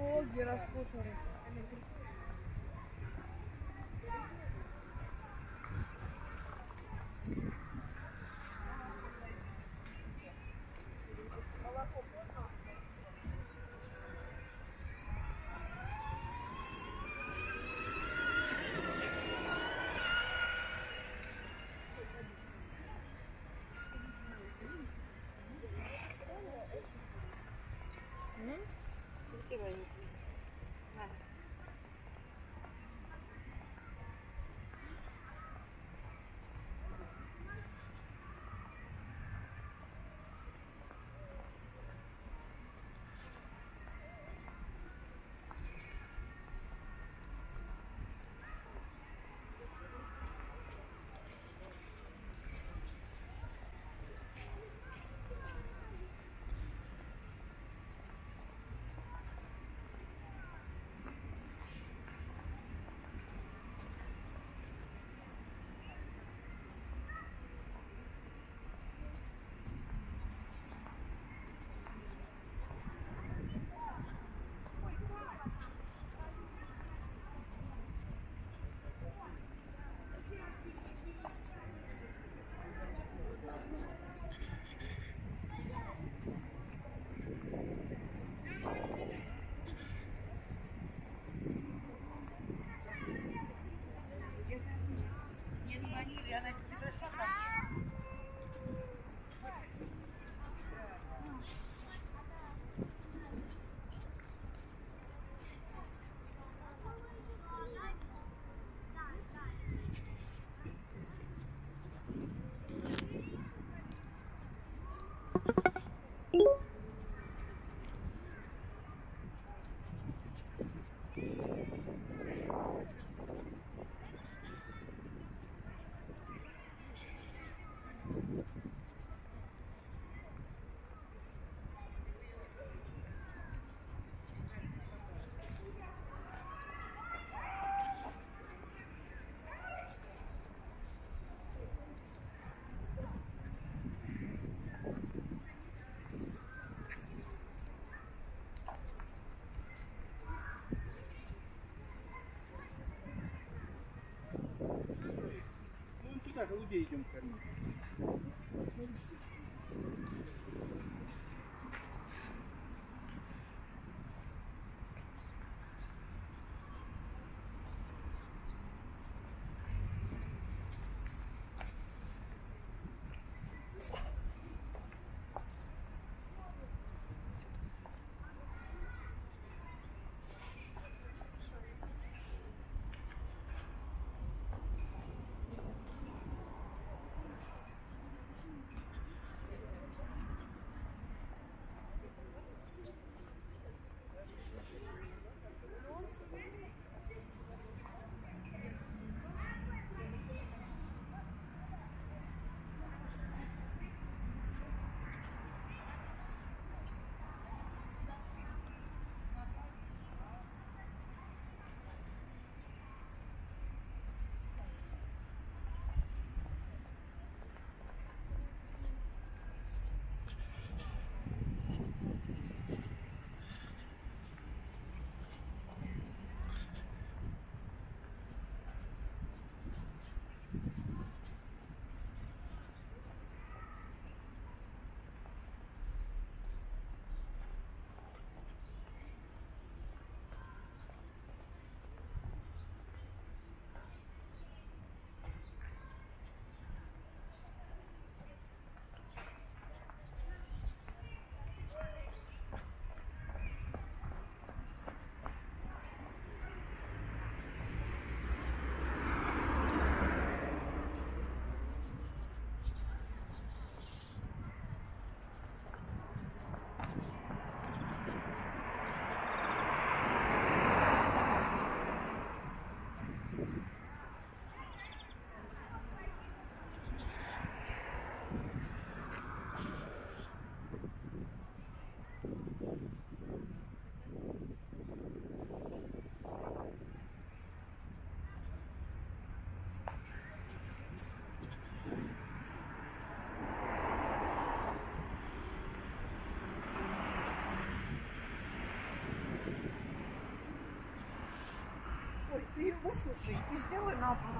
उसको गिरा उसको Thank you. голубей идем кормить. ты услышай и сделай наоборот.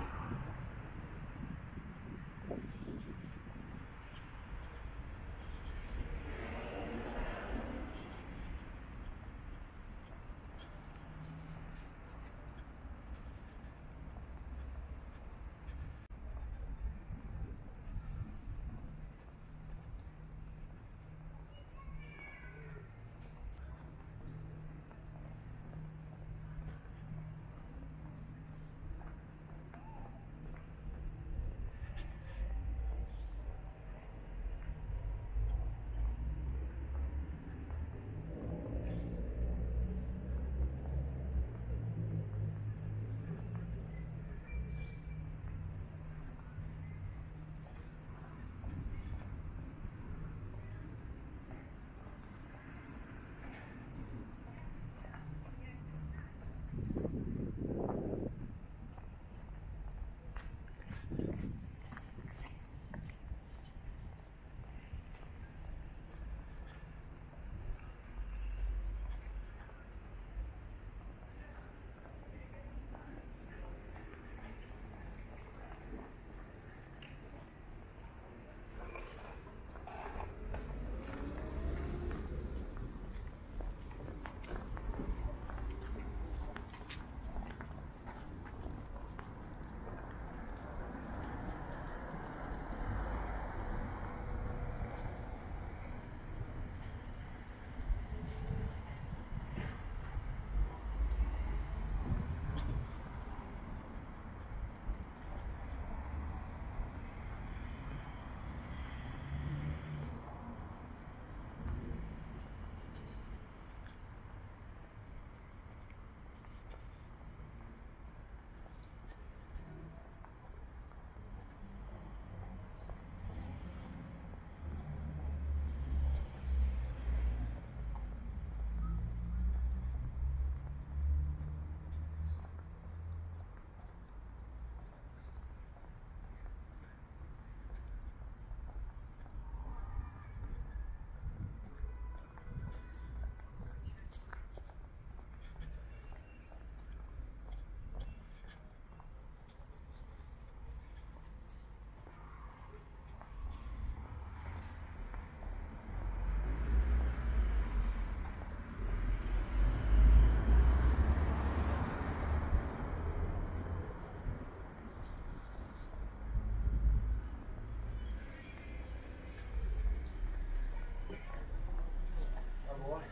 a morte.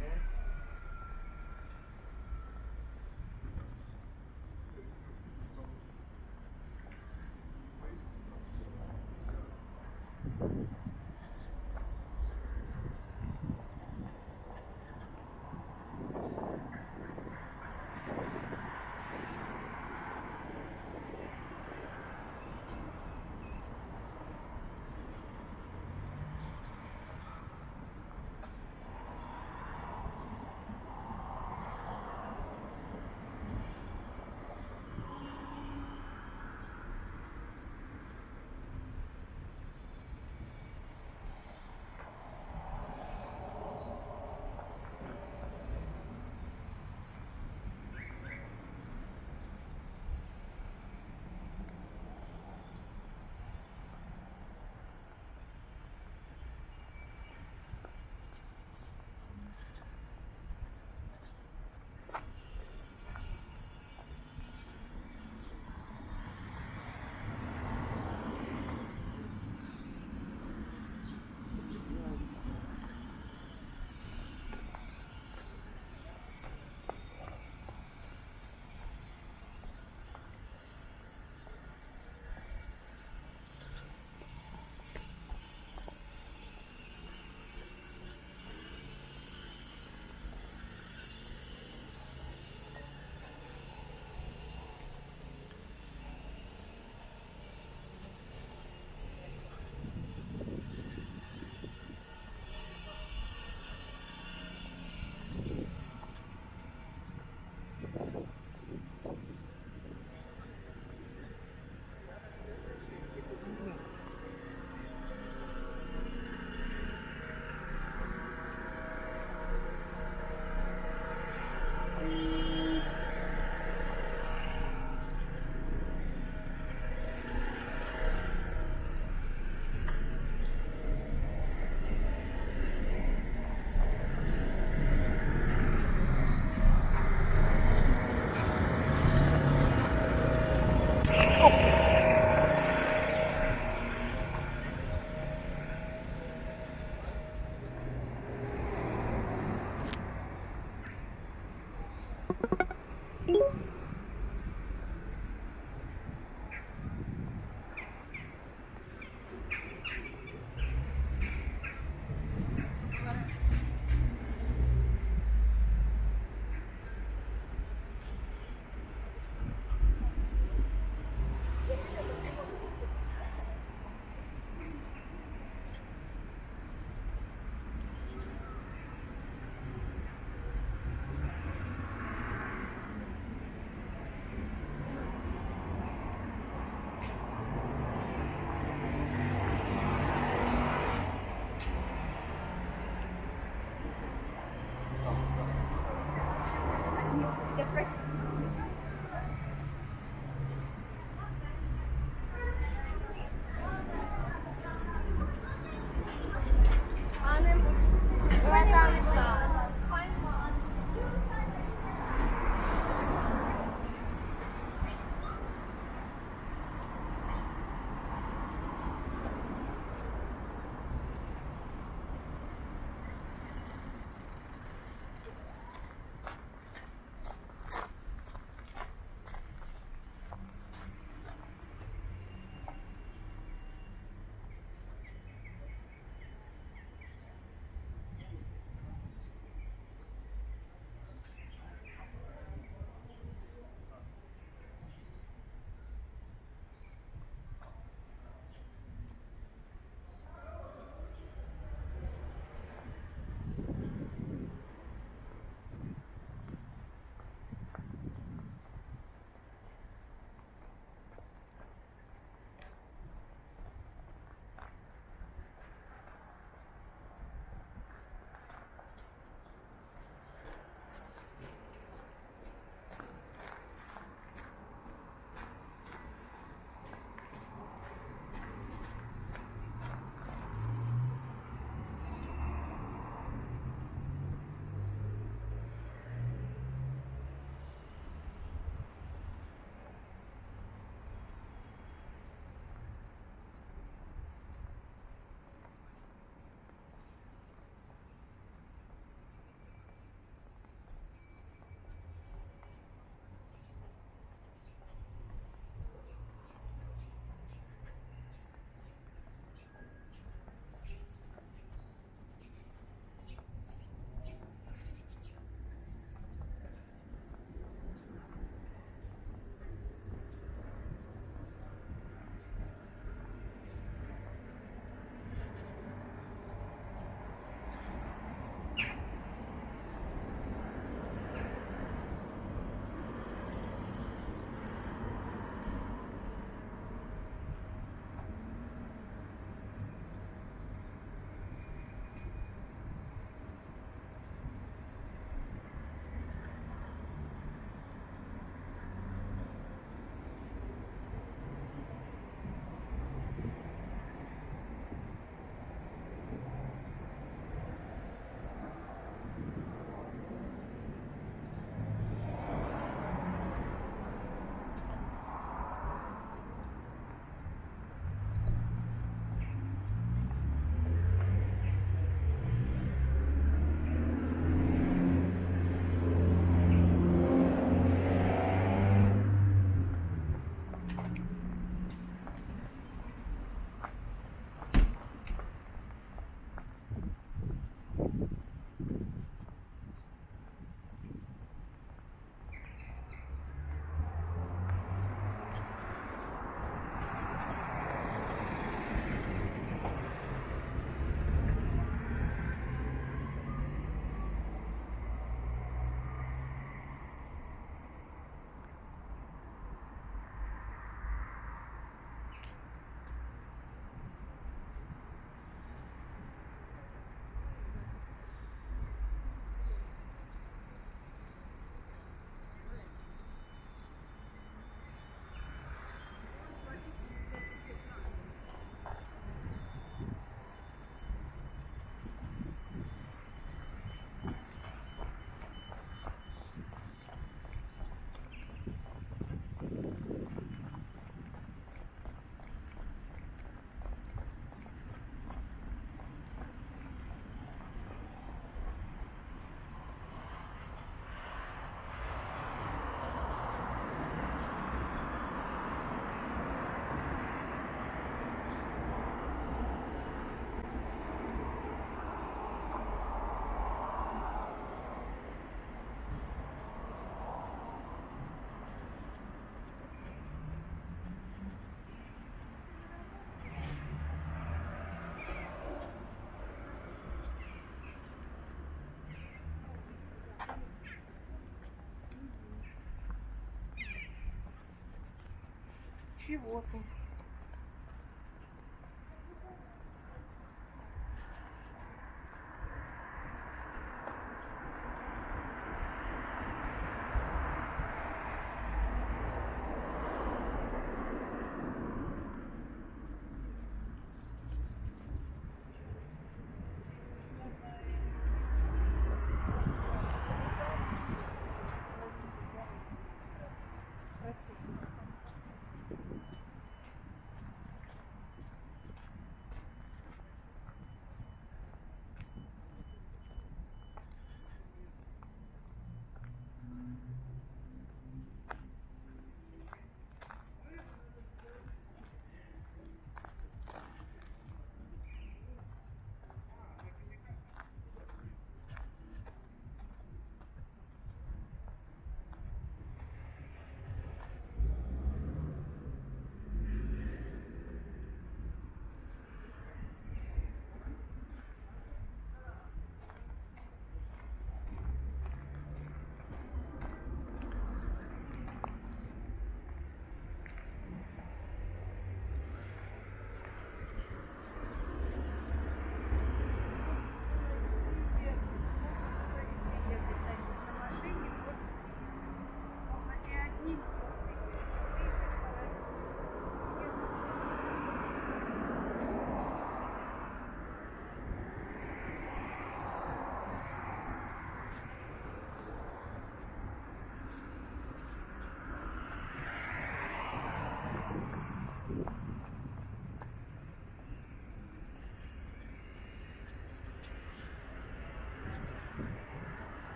Né? Ничего ты.